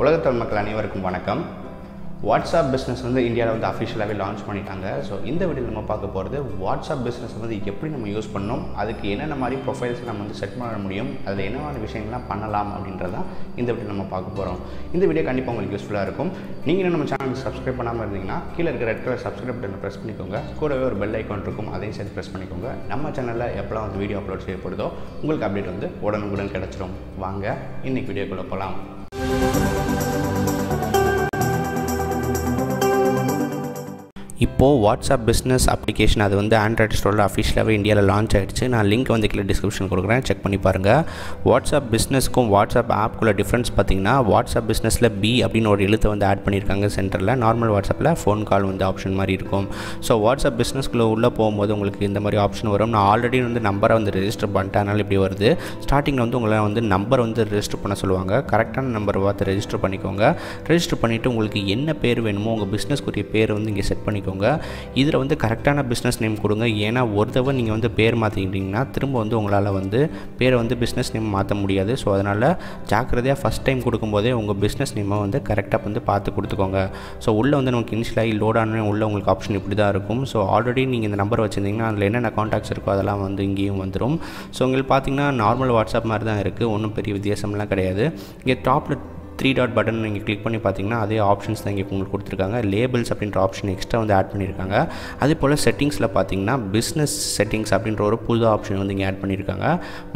உலகத்தமிழ் மக்கள் அனைவருக்கும் வணக்கம். வாட்ஸ்அப் பிஸ்னஸ் வந்து இந்தியாவில் வந்து அஃபிஷியலாகவே லான்ச் பண்ணிட்டாங்க. ஸோ இந்த வீடியோவில் நம்ம பார்க்க போகிறது வாட்ஸ்அப் பிஸ்னஸ் வந்து எப்படி நம்ம யூஸ் பண்ணணும் அதுக்கு என்னென்ன மாதிரி ப்ரொஃபைல்ஸ் நம்ம வந்து செட் பண்ண முடியும் அதில் என்னென்ன விஷயங்கள்லாம் பண்ணலாம் அப்படின்றதான் இந்த வீடியோ நம்ம பார்க்க போகிறோம் இந்த வீடியோ கண்டிப்பாக உங்களுக்கு யூஸ்ஃபுல்லாக இருக்கும். நீங்கள் நம்ம சேனலுக்கு சப்ஸ்கிரைப் பண்ணாமல் இருந்தீங்கன்னா கீழே இருக்கிற ரெட் கலர் சப்ஸ்கிரைப் பட்டனை ப்ரெஸ் பண்ணிக்கோங்க. கூடவே ஒரு பெல் ஐக்கான் இருக்கும் அதையும் சேர்த்து ப்ரெஸ் பண்ணிக்கோங்க. நம்ம சேனலில் எப்போலாம் வந்து வீடியோ அப்லோட் செய்யப்படுதோ உங்களுக்கு அப்டேட் வந்து உடனுக்குடன் கிடச்சிரும். வாங்க இன்றைக்கி வீடியோக்குள்ளே போகலாம் இப்போது வாட்ஸ்அப் பிஸ்னஸ் அப்ளிகேஷன் அது வந்து ஆண்ட்ராய்டு ஸ்டோரில் அஃபிஷியலாகவே இந்தியாவில் லான்ச் ஆகிடுச்சு நான் லிங்க் வந்து கீழே டிஸ்கிரிப்ஷன் கொடுக்குறேன். செக் பண்ணி பாருங்கள் வாட்ஸ்அப் பிஸ்னஸ்க்கும் வாட்ஸ்அப் ஆப்குள்ள டிஃப்ரென்ஸ் பார்த்தீங்கன்னா வாட்ஸ்அப் பிஸ்னஸில் பி அப்படின்னு ஒரு எழுத்தை வந்து ஆட் பண்ணியிருக்காங்க சென்டரில் நார்மல் வாட்ஸ்அப்பில் ஃபோன் கால் வந்து ஆப்ஷன் மாதிரி இருக்கும். ஸோ வாட்ஸ்அப் பிஸ்னஸ்க்குள்ளே உள்ளே போகும்போது உங்களுக்கு இந்த மாதிரி ஆப்ஷன் வரும். நான் ஆல்ரெடி வந்து நம்பரை வந்து ரெஜிஸ்டர் பண்ணிட்டேனால இப்படி வருது. ஸ்டார்டிங்கில் வந்து உங்களை வந்து நம்பர் வந்து ரெஜிஸ்டர் பண்ண சொல்லுவாங்க. கரெக்டான நம்பரை பார்த்து ரெஜிஸ்டர் பண்ணிக்கோங்க. ரெஜிஸ்டர் பண்ணிவிட்டு உங்களுக்கு என்ன பேர் வேணுமோ உங்கள் பிஸ்னஸ்க்குரிய பேர் வந்து இங்கே செட் பண்ணிக்கோங்க. இதில் வந்து கரெக்டான பிஸ்னஸ் நேம் கொடுங்க. ஏன்னா ஒரு தடவை நீங்கள் வந்து பேர் மாற்றிக்கிட்டிங்கன்னா திரும்ப வந்து உங்களால் வந்து பேரை வந்து பிஸ்னஸ் நேம் மாற்ற முடியாது. ஸோ அதனால் ஜாக்கிரதையாக ஃபஸ்ட் டைம் கொடுக்கும்போதே உங்கள் பிஸ்னஸ் நேமை வந்து கரெக்டாக வந்து பார்த்து கொடுத்துக்கோங்க. ஸோ உள்ளே வந்து நமக்கு இனிஷியலாகி லோட் ஆன உள்ளே உங்களுக்கு ஆப்ஷன் இப்படி தான் இருக்கும். ஸோ ஆல்ரெடி நீங்கள் இந்த நம்பர் வச்சுருந்தீங்கன்னா அதில் என்னென்ன காண்டாக்ட்ஸ் இருக்கோ அதெல்லாம் வந்து இங்கேயும் வந்துடும் ஸோ உங்களுக்கு பார்த்தீங்கன்னா நார்மல் வாட்ஸ்அப் மாதிரி தான் இருக்குது ஒன்றும் பெரிய வித்தியாசம்லாம் கிடையாது. இங்கே டாப்பில் த்ரீ டாட் பட்டன் நீங்கள் கிளிக் பண்ணி பார்த்தீங்கன்னா அதே ஆப்ஷன்ஸ் தான் இங்கே உங்களுக்கு கொடுத்துருக்காங்க. லேபிள்ஸ் அப்படின்ற ஆப்ஷன் எக்ஸ்ட்ரா வந்து ஆட் பண்ணியிருக்காங்க. அதே போல் செட்டிங்ஸில் பார்த்தீங்கன்னா பிஸ்னஸ் செட்டிங்ஸ் அப்படின்ற ஒரு புது ஆப்ஷன் வந்து இங்கே ஆட் பண்ணியிருக்காங்க.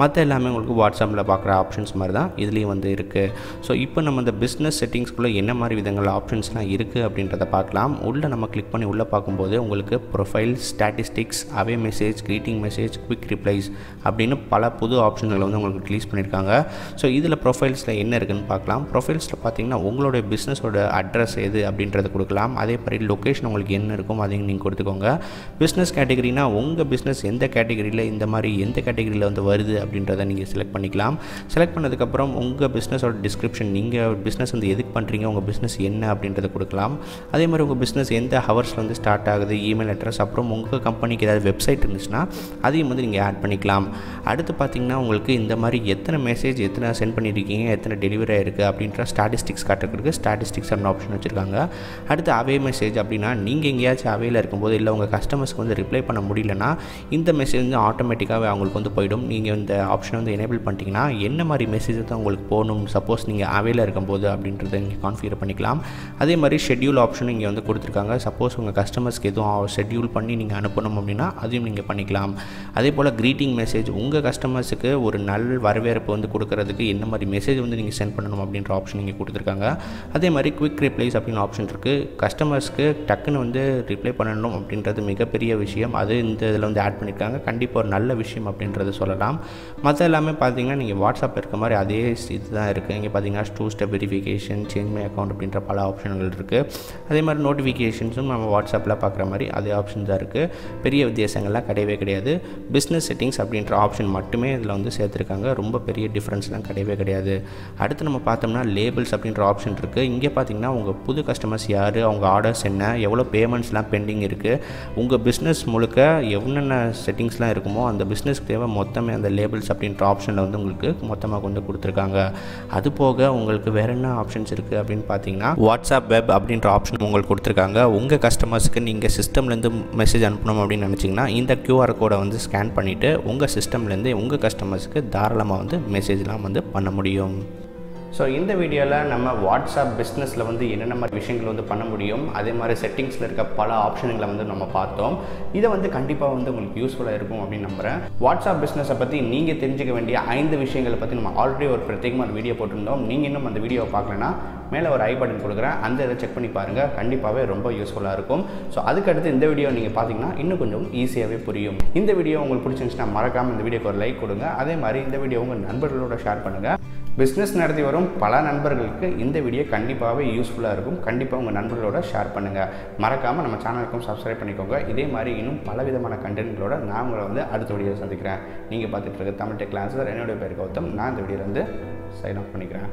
மற்ற எல்லாமே உங்களுக்கு வாட்ஸ்அப்பில் பார்க்குற ஆப்ஷன்ஸ் மாதிரி தான் இதுலேயும் வந்து இருக்குது ஸோ இப்போ நம்ம இந்த பிஸ்னஸ் செட்டிங்ஸ்குள்ளே என்ன மாதிரி விதங்கள் ஆப்ஷன்ஸ்லாம் இருக்குது அப்படின்றத பார்க்கலாம். உள்ளே நம்ம கிளிக் பண்ணி உள்ளே பார்க்கும்போது உங்களுக்கு profile statistics away message greeting message quick replies அப்படின்னு பல புது ஆப்ஷன்களை வந்து உங்களுக்கு ரிலீஸ் பண்ணியிருக்காங்க. ஸோ இதில் ப்ரொஃபைல்ஸில் என்ன இருக்குதுன்னு பார்க்கலாம். ப்ரொஃபைல் ப்ரொஃபைல்ஸில் பார்த்தீங்கன்னா உங்களுடைய பிஸ்னஸோட அட்ரஸ் எது அப்படின்றத கொடுக்கலாம். அதே மாதிரி லொக்கேஷன் உங்களுக்கு என்ன இருக்கும் அதையும் நீங்கள் கொடுத்துக்கோங்க. பிஸ்னஸ் கேட்டகரினா உங்கள் பிஸ்னஸ் எந்த கேட்டகரியில் இந்த மாதிரி எந்த கேட்டகரியில் வந்து வருது அப்படின்றத நீங்கள் செலக்ட் பண்ணிக்கலாம். செலக்ட் பண்ணதுக்கப்புறம் உங்கள் பிஸ்னஸோட டிஸ்கிரிப்ஷன் நீங்கள் பிஸ்னஸ் வந்து எதுக்கு பண்ணுறீங்க உங்கள் பிஸ்னஸ் என்ன அப்படின்றத கொடுக்கலாம். அதே மாதிரி உங்கள் பிஸ்னஸ் எந்த ஹவர்ஸில் வந்து ஸ்டார்ட் ஆகுது இமெயில் அட்ரஸ் அப்புறம் உங்கள் கம்பெனிக்கு ஏதாவது வெப்சைட் இருந்துச்சுன்னா அதையும் வந்து நீங்கள் ஆட் பண்ணிக்கலாம். அடுத்து பார்த்தீங்கன்னா உங்களுக்கு இந்த மாதிரி எத்தனை மெசேஜ் எத்தனை சென்ட் பண்ணியிருக்கீங்க எத்தனை டெலிவரி ஆயிருக்கு அப்படின்ற ஸ்டாட்டிஸ்டிக்ஸ் காட்டுறதுக்கு ஸ்டாட்டிஸ்டிக்ஸ் அப்படின்னு ஆப்ஷன் வச்சுருக்காங்க. அடுத்து அவே மெசேஜ் அப்படின்னா நீங்கள் எங்கேயாச்சும் அவையில் இருக்கும்போது இல்லை உங்கள் கஸ்டமர்ஸ்க்கு வந்து ரிப்ளை பண்ண முடியலன்னா இந்த மெசேஜ் வந்து ஆட்டோமேட்டிக்காகவே அவங்களுக்கு வந்து போயிடும். நீங்கள் இந்த ஆப்ஷனை வந்து எனேபிள் பண்ணிட்டீங்கன்னா என்ன மாதிரி மெசேஜ் தான் உங்களுக்கு போகணும்? சப்போஸ் நீங்கள் அவையில் இருக்கும்போது அப்படின்றத நீங்கள் கான்ஃபிகர் பண்ணிக்கலாம். அதே மாதிரி ஷெட்யூல் ஆப்ஷனும் இங்கே வந்து கொடுத்துருக்காங்க. சப்போஸ் உங்கள் கஸ்டமர்ஸ்க்கு எதுவும் ஷெட்யூல் பண்ணி நீங்கள் அனுப்பணும் அப்படின்னா அதையும் நீங்கள் பண்ணிக்கலாம். அதே போல் க்ரீட்டிங் மெசேஜ் உங்கள் கஸ்டமர்ஸுக்கு ஒரு நல் வரவேற்பு வந்து கொடுக்கறதுக்கு என்ன மாதிரி மெசேஜ் வந்து நீங்கள் சென்ட் பண்ணணும் அப்படின்ற ஆப்ஷன் இங்கே கொடுத்துருக்காங்க. அதே மாதிரி குவிக் ரிப்ளைஸ் அப்படின்னு ஆப்ஷன் இருக்குது கஸ்டமர்ஸ்க்கு டக்குன்னு வந்து ரிப்ளை பண்ணணும் அப்படின்றது மிகப்பெரிய விஷயம். அது இந்த இதில் வந்து ஆட் பண்ணியிருக்காங்க கண்டிப்பாக ஒரு நல்ல விஷயம் அப்படின்றது சொல்லலாம். மற்ற எல்லாமே பார்த்தீங்கன்னா நீங்கள் வாட்ஸ்அப்பில் இருக்க மாதிரி அதே இதுதான் இருக்குது இங்கே பார்த்தீங்கன்னா two step verification change my account அப்படின்ற பல ஆப்ஷன்கள் இருக்குது அதே மாதிரி நோட்டிஃபிகேஷன்ஸும் நம்ம வாட்ஸ்அப்பில் பார்க்குற மாதிரி அதே ஆப்ஷன் தான் இருக்குது பெரிய வித்தியாசங்கள்லாம் கிடையவே கிடையாது. பிஸ்னஸ் செட்டிங்ஸ் அப்படின்ற ஆப்ஷன் மட்டுமே இதில் வந்து சேர்த்துருக்காங்க. ரொம்ப பெரிய டிஃப்ரென்ஸ்லாம் கிடையவே கிடையாது. அடுத்து நம்ம பார்த்தோம்னா லேபிள்ஸ் அப்படின்ற ஆப்ஷன் இருக்குது இங்கே பார்த்தீங்கன்னா உங்கள் புது கஸ்டமர்ஸ் யார் அவங்க ஆர்டர்ஸ் என்ன எவ்வளோ பேமெண்ட்ஸ்லாம் பெண்டிங் இருக்குது உங்கள் பிஸ்னஸ் முழுக்க என்னென்ன செட்டிங்ஸ்லாம் இருக்குமோ அந்த பிஸ்னஸ்க்கு தேவை மொத்தமே அந்த லேபிள்ஸ் அப்படின்ற ஆப்ஷனில் வந்து உங்களுக்கு மொத்தமாக கொண்டு கொடுத்துருக்காங்க. அது போக உங்களுக்கு வேறு என்ன ஆப்ஷன்ஸ் இருக்குது அப்படின்னு பார்த்தீங்கன்னா வாட்ஸ்அப் வெப் அப்படின்ற ஆப்ஷன் உங்களுக்கு கொடுத்துருக்காங்க. உங்கள் கஸ்டமர்ஸ்க்கு நீங்கள் சிஸ்டம்லேருந்து மெசேஜ் அனுப்பணும் அப்படின்னு நினச்சிங்கன்னா இந்த கியூஆர் கோடை வந்து ஸ்கேன் பண்ணிவிட்டு உங்கள் சிஸ்டம்லேருந்து உங்கள் கஸ்டமர்ஸ்க்கு தாராளமாக வந்து மெசேஜ்லாம் வந்து பண்ண முடியும். ஸோ இந்த வீடியோவில் நம்ம வாட்ஸ்அப் பிஸ்னஸில் வந்து என்னென்ன மாதிரி விஷயங்கள் வந்து பண்ண முடியும் அதே மாதிரி செட்டிங்ஸில் இருக்க பல ஆப்ஷன்களை வந்து நம்ம பார்த்தோம். இதை வந்து கண்டிப்பாக வந்து உங்களுக்கு யூஸ்ஃபுல்லாக இருக்கும் அப்படின்னு நம்புகிறேன் வாட்ஸ்அப் பிஸ்னஸை பற்றி நீங்கள் தெரிஞ்சுக்க வேண்டிய ஐந்து விஷயங்களை பற்றி நம்ம ஆல்ரெடி ஒரு பிரத்யேகமாக வீடியோ போட்டிருந்தோம். நீங்கள் இன்னும் அந்த வீடியோவை பார்க்கலன்னா மேலே ஒரு ஐ பட்டன் கொடுக்குறேன். அந்த இதை செக் பண்ணி பாருங்கள் கண்டிப்பாகவே ரொம்ப யூஸ்ஃபுல்லாக இருக்கும். ஸோ அதுக்கடுத்து இந்த வீடியோ நீங்கள் பார்த்தீங்கன்னா இன்னும் கொஞ்சம் ஈஸியாகவே புரியும். இந்த வீடியோ உங்களுக்கு பிடிச்சிருந்துச்சுன்னா மறக்காமல் இந்த வீடியோக்கு ஒரு லைக் கொடுங்க. அதே மாதிரி இந்த வீடியோ உங்கள் நண்பர்களோட ஷேர் பண்ணுங்கள் பிஸ்னஸ் நடத்தி வரும் பல நண்பர்களுக்கு இந்த வீடியோ கண்டிப்பாகவே யூஸ்ஃபுல்லாக இருக்கும். கண்டிப்பாக உங்கள் நண்பர்களோட ஷேர் பண்ணுங்கள் மறக்காமல் நம்ம சேனலுக்கும் சப்ஸ்கிரைப் பண்ணிக்கோங்க. இதே மாதிரி இன்னும் பல விதமான கண்டென்ட்களோட நான் உங்களை வந்து அடுத்த வீடியோ சந்திக்கிறேன். நீங்கள் பார்த்துட்டு இருக்க தமிழ் டெக் கிளாஸில் என்னுடைய பேர் கௌதம். நான் இந்த வீடியோ வந்து சைன் ஆஃப் பண்ணிக்கிறேன்.